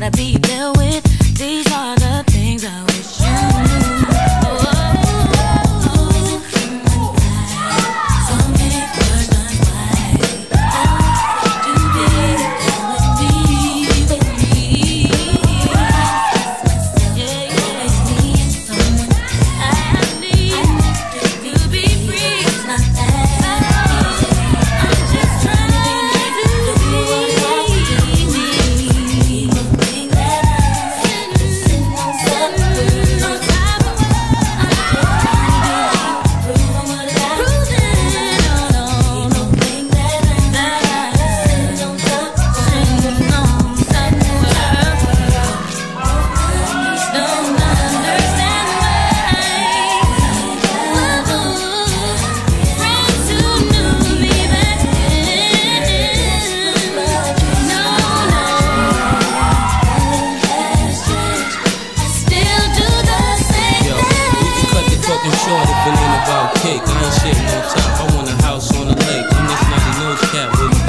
gotta be dealt with. These are the things I ain't about cake, I ain't shitting on top. I want a house on the lake. I'm this a nose cap with me.